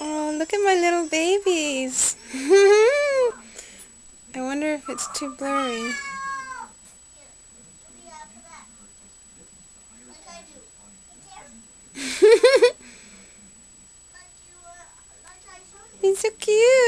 Oh, look at my little babies. I wonder if it's too blurry. He's so cute.